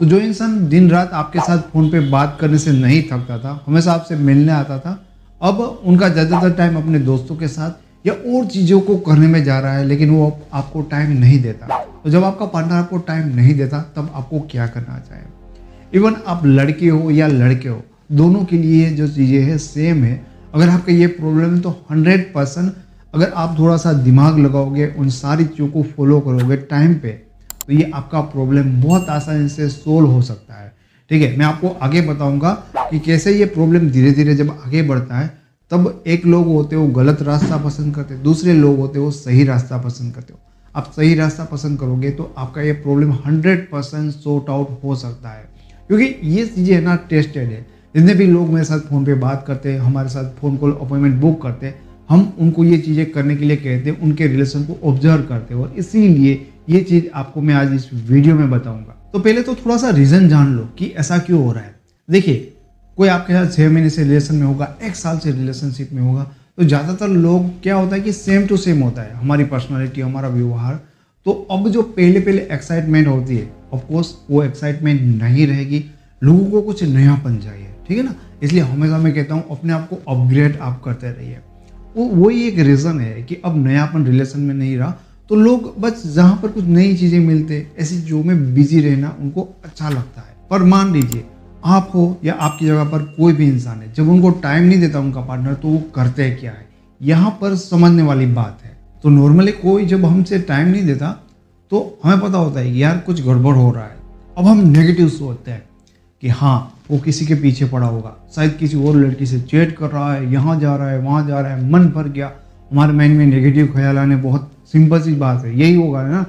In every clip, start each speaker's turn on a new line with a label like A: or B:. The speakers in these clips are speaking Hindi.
A: तो जो इंसान दिन रात आपके साथ फ़ोन पे बात करने से नहीं थकता था, हमेशा आपसे मिलने आता था, अब उनका ज़्यादातर टाइम अपने दोस्तों के साथ या और चीज़ों को करने में जा रहा है, लेकिन वो आपको टाइम नहीं देता। तो जब आपका पार्टनर आपको टाइम नहीं देता, तब आपको क्या करना चाहिए? इवन आप लड़के हो या लड़के हो, दोनों के लिए जो चीज़ें हैं सेम है। अगर आपका ये प्रॉब्लम है तो हंड्रेड परसेंट अगर आप थोड़ा सा दिमाग लगाओगे, उन सारी चीज़ों को फॉलो करोगे टाइम पे तो ये आपका प्रॉब्लम बहुत आसानी से सोल्व हो सकता है। ठीक है, मैं आपको आगे बताऊँगा कि कैसे ये प्रॉब्लम धीरे धीरे जब आगे बढ़ता है, तब एक लोग होते हो गलत रास्ता पसंद करते दूसरे लोग होते हो सही रास्ता पसंद करते हो। आप सही रास्ता पसंद करोगे तो आपका ये problem hundred percent sort out हो सकता है। क्योंकि ये चीज़ें है ना टेस्टेड है। जितने भी लोग मेरे साथ फ़ोन पे बात करते हैं, हमारे साथ फ़ोन कॉल अपॉइंटमेंट बुक करते हैं, हम उनको ये चीज़ें करने के लिए कहते हैं, उनके रिलेशन को ऑब्ज़र्व करते हैं और इसीलिए ये चीज़ आपको मैं आज इस वीडियो में बताऊँगा। तो पहले तो थोड़ा सा रीज़न जान लो कि ऐसा क्यों हो रहा है। देखिए, कोई आपके साथ छः महीने से रिलेशन में होगा, एक साल से रिलेशनशिप में होगा तो ज़्यादातर लोग क्या होता है कि सेम टू सेम होता है। हमारी पर्सनैलिटी हमारा व्यवहार। तो अब जो पहले पहले एक्साइटमेंट होती है ऑफकोर्स वो एक्साइटमेंट नहीं रहेगी। लोगों को कुछ नयापन चाहिए, ठीक है ना? इसलिए हमेशा मैं कहता हूँ, अपने आप को अपग्रेड आप करते रहिए। वो वही एक रीज़न है कि अब नयापन रिलेशन में नहीं रहा। तो लोग बस जहाँ पर कुछ नई चीज़ें मिलते, ऐसी चीज़ों में बिज़ी रहना उनको अच्छा लगता है। पर मान लीजिए, आप हो या आपकी जगह पर कोई भी इंसान है, जब उनको टाइम नहीं देता उनका पार्टनर तो वो करते है क्या है? यहाँ पर समझने वाली बात है। तो नॉर्मली कोई जब हमसे टाइम नहीं देता तो हमें पता होता है यार कुछ गड़बड़ हो रहा है। अब हम नेगेटिव सोचते हैं कि हाँ वो किसी के पीछे पड़ा होगा। शायद किसी और लड़की से चेट कर रहा है, यहाँ जा रहा है, वहाँ जा रहा है, मन भर गया। हमारे माइंड में नेगेटिव ख्याल आने बहुत सिंपल सी बात है, यही होगा, है ना?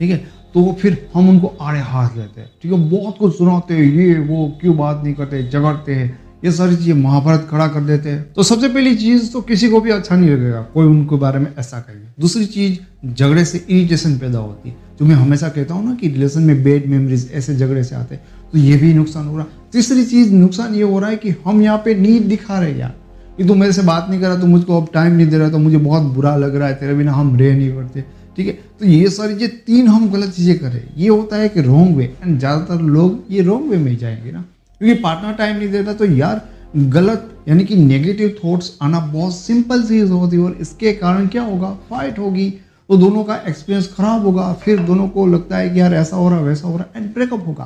A: ठीक है? तो फिर हम उनको आड़े हाथ लेते हैं, ठीक है? बहुत कुछ सुनाते हैं, ये, वो, क्यों बात नहीं करते, झगड़ते हैं, ये सारी चीज़ें महाभारत खड़ा कर देते हैं। तो सबसे पहली चीज़ तो किसी को भी अच्छा नहीं लगेगा, कोई उनके बारे में ऐसा कहेगा दूसरी चीज़, झगड़े से इरिटेशन पैदा होती है। जो मैं हमेशा कहता हूँ ना कि रिलेशन में बेड मेमोरीज ऐसे झगड़े से आते हैं तो ये भी नुकसान हो रहा। है तीसरी चीज़, नुकसान ये हो रहा है कि हम यहाँ पे नींद दिखा रहे यार। कि तू मेरे से बात नहीं कर रहा तो मुझको अब टाइम नहीं दे रहा तो मुझे बहुत बुरा लग रहा है, तेरे बिना हम रह नहीं पड़ते। ठीक है? तो ये सारी जो तीन हम गलत चीज़ें करें। ये होता है कि रॉन्ग वे एंड ज़्यादातर लोग ये रॉन्ग वे में ही जाएँगे ना। क्योंकि पार्टनर टाइम नहीं देता तो यार गलत, यानी कि नेगेटिव थॉट्स आना बहुत सिंपल चीज़ होती है। और इसके कारण क्या होगा? फाइट होगी। तो दोनों का एक्सपीरियंस खराब होगा। फिर दोनों को लगता है कि यार ऐसा हो रहा, वैसा हो रहा एंड ब्रेकअप होगा।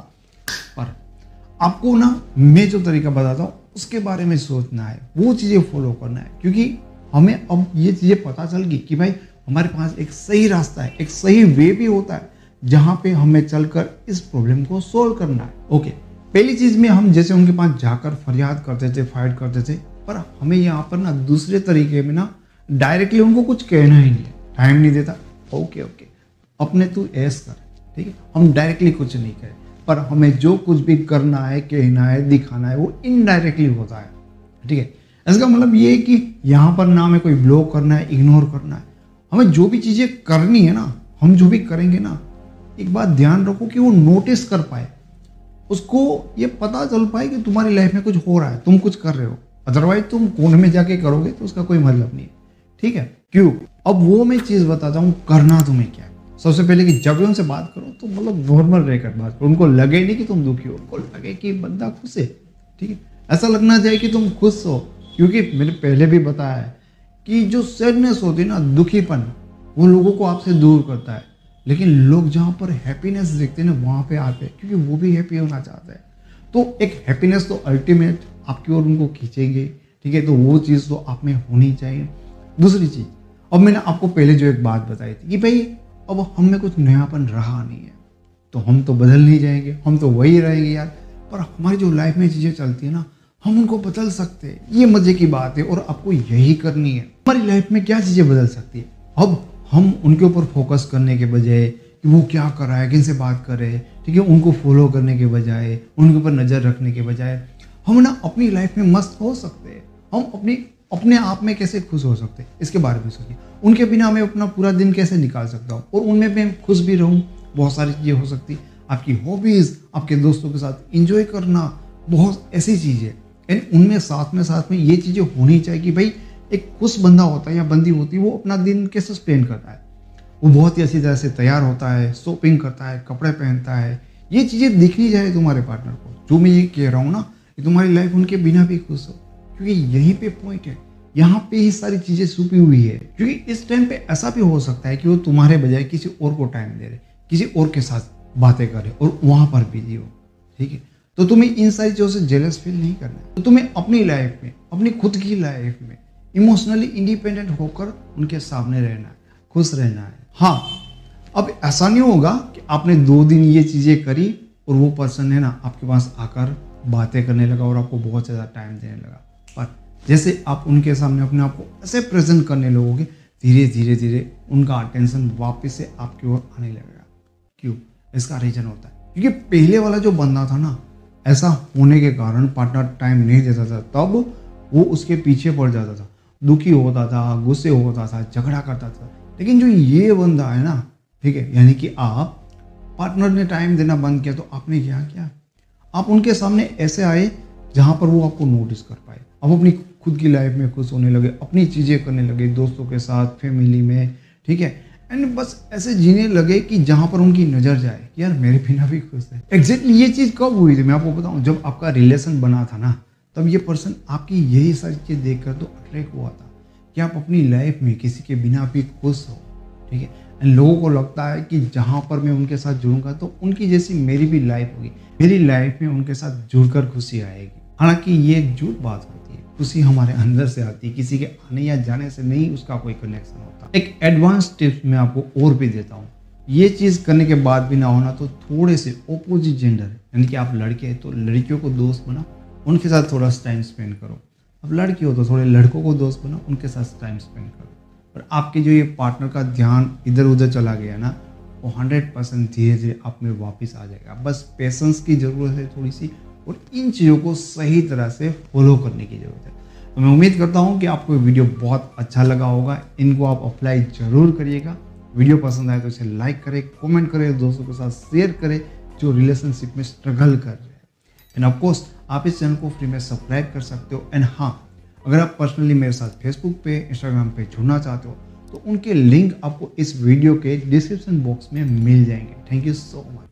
A: पर आपको ना, मैं जो तरीका बताता हूँ उसके बारे में सोचना है, वो चीज़ें फॉलो करना है। क्योंकि हमें अब ये चीज़ें पता चल गई कि भाई हमारे पास एक सही रास्ता है, एक सही वे भी होता है, जहाँ पे हमें चलकर इस प्रॉब्लम को सोल्व करना है। ओके पहली चीज़ में हम जैसे उनके पास जाकर फरियाद करते थे फाइट करते थे, पर हमें यहाँ पर ना दूसरे तरीके में ना डायरेक्टली उनको कुछ कहना ही नहीं है टाइम नहीं देता। ओके ओके अपने तू ऐस कर, ठीक है? हम डायरेक्टली कुछ नहीं कहें पर हमें जो कुछ भी करना है, कहना है, दिखाना है, वो इनडायरेक्टली होता है। ठीक है? इसका मतलब ये है कि यहाँ पर ना हमें कोई ब्लॉक करना है इग्नोर करना है। हमें जो भी चीज़ें करनी है ना, हम जो भी करेंगे ना, एक बात ध्यान रखो कि वो नोटिस कर पाए। उसको ये पता चल पाए कि तुम्हारी लाइफ में कुछ हो रहा है, तुम कुछ कर रहे हो। अदरवाइज़ तुम कोने में जाके करोगे तो उसका कोई मतलब नहीं है। ठीक है? क्यों? अब वो मैं चीज़ बताता हूँ, करना तुम्हें क्या सबसे पहले कि जब भी उनसे बात करो तो मतलब नॉर्मल रहकर बात करो। उनको लगे नहीं कि तुम दुखी हो, उनको लगे कि बंदा खुश है, ठीक है? ऐसा लगना चाहिए कि तुम खुश हो, क्योंकि मैंने पहले भी बताया है कि जो सैडनेस होती है ना, दुखीपन वो लोगों को आपसे दूर करता है। लेकिन लोग जहाँ पर हैप्पीनेस देखते हैं ना, वहाँ पे आते हैं, क्योंकि वो भी हैप्पी होना चाहते हैं। तो एक हैप्पीनेस तो अल्टीमेट आपकी ओर उनको खींचेंगे, ठीक है? तो वो चीज़ तो आप में होनी चाहिए। दूसरी चीज़, अब मैंने आपको पहले जो एक बात बताई थी कि भाई अब हम में कुछ नयापन रहा नहीं है। तो हम तो बदल नहीं जाएँगे, हम तो वही रहेंगे यार। पर हमारी जो लाइफ में चीज़ें चलती है ना, हम उनको बदल सकते हैं। ये मज़े की बात है और आपको यही करनी है। हमारी लाइफ में क्या चीज़ें बदल सकती है? अब हम उनके ऊपर फोकस करने के बजाय कि वो क्या कर रहा है, किन से बात कर रहे हैं, ठीक है, उनको फॉलो करने के बजाय, उनके ऊपर नज़र रखने के बजाय, हम ना अपनी लाइफ में मस्त हो सकते हैं। हम अपनी अपने आप में कैसे खुश हो सकते? इसके बारे में सोचिए। उनके बिना मैं अपना पूरा दिन कैसे निकाल सकता हूँ? और उनमें मैं खुश भी रहूँ? बहुत सारी चीज़ें हो सकती। आपकी हॉबीज़ आपके दोस्तों के साथ इंजॉय करना, बहुत ऐसी चीज़। है एंड उनमें, साथ में साथ में ये चीज़ें होनी चाहिए कि भाई, एक खुश बंदा होता है या बंदी होती है, वो अपना दिन कैसे स्पेंड करता है? वो बहुत ही अच्छी तरह से तैयार होता है शॉपिंग करता है, कपड़े पहनता है। ये चीज़ें दिखनी चाहिए तुम्हारे पार्टनर को। जो मैं ये कह रहा हूँ ना, कि तुम्हारी लाइफ उनके बिना भी खुश हो। क्योंकि यहीं पे पॉइंट है। यहाँ पे ही सारी चीज़ें छुपी हुई है। क्योंकि इस टाइम पे ऐसा भी हो सकता है कि वो तुम्हारे बजाय किसी और को टाइम दे रहे, किसी और के साथ बातें करे और वहाँ पर बिज़ी हो। ठीक है? तो तुम्हें इन सारी चीज़ों से जेलस फील नहीं करना तो तुम्हें अपनी लाइफ में, अपनी खुद की लाइफ में इमोशनली इंडिपेंडेंट होकर उनके सामने रहना है, खुश रहना है। हाँ अब ऐसा नहीं होगा कि आपने दो दिन ये चीज़ें करी और वो पर्सन है ना आपके पास आकर बातें करने लगा और आपको बहुत ज़्यादा टाइम देने लगा। पर जैसे आप उनके सामने अपने आप को ऐसे प्रेजेंट करने लगोगे, धीरे धीरे धीरे उनका अटेंशन वापस से आपकी ओर आने लगेगा। क्यों? इसका रीजन होता है। क्योंकि पहले वाला जो बंदा था ना, ऐसा होने के कारण पार्टनर टाइम नहीं देता था। तब वो उसके पीछे पड़ जाता था। दुखी होता था, गुस्से होता था, झगड़ा करता था। लेकिन जो ये बंदा है ना, ठीक है, यानी कि आप पार्टनर ने टाइम देना बंद किया तो आपने क्या किया? आप उनके सामने ऐसे आए जहाँ पर वो आपको नोटिस कर पाए। आप अपनी खुद की लाइफ में खुश होने लगे, अपनी चीज़ें करने लगे, दोस्तों के साथ फैमिली में, ठीक है? एंड बस ऐसे जीने लगे कि जहाँ पर उनकी नज़र जाए कि यार मेरे बिना भी खुश है। एग्जैक्टली ये चीज़ कब हुई थी? मैं आपको बताऊँ, जब आपका रिलेशन बना था ना, तब ये पर्सन आपकी यही सारी चीज़ देख तो अट्रैक्ट हुआ था कि आप अपनी लाइफ में किसी के बिना भी खुश हो, ठीक है? एंड लोगों को लगता है कि जहाँ पर मैं उनके साथ जुड़ूँगा तो उनकी जैसी मेरी भी लाइफ होगी। मेरी लाइफ में उनके साथ जुड़कर खुशी आएगी। हालाँकि ये एक झूठ बात होती है। खुशी हमारे अंदर से आती है। किसी के आने या जाने से नहीं उसका कोई कनेक्शन होता। एक एडवांस टिप्स मैं आपको और भी देता हूँ। ये चीज़ करने के बाद भी ना होना तो थोड़े से ओपोजिट जेंडर यानी कि आप लड़के हैं तो लड़कियों को दोस्त बना, उनके साथ थोड़ा टाइम स्पेंड करो। अब लड़की हो तो थोड़े लड़कों को दोस्त बना, उनके साथ टाइम स्पेंड करो। और आपके जो ये पार्टनर का ध्यान इधर उधर चला गया ना, वो हंड्रेड परसेंट धीरे धीरे आप में वापस आ जाएगा। बस पेशेंस की ज़रूरत है थोड़ी सी और इन चीज़ों को सही तरह से फॉलो करने की ज़रूरत है। तो मैं उम्मीद करता हूँ कि आपको वीडियो बहुत अच्छा लगा होगा। इनको आप अप्लाई ज़रूर करिएगा। वीडियो पसंद आए तो इसे लाइक करें कमेंट करें, दोस्तों के साथ शेयर करें जो रिलेशनशिप में स्ट्रगल कर रहे हैं। एंड ऑफकोर्स आप इस चैनल को फ्री में सब्सक्राइब कर सकते हो। एंड हाँ अगर आप पर्सनली मेरे साथ फेसबुक पे इंस्टाग्राम पे जुड़ना चाहते हो तो उनके लिंक आपको इस वीडियो के डिस्क्रिप्शन बॉक्स में मिल जाएँगे। Thank you so much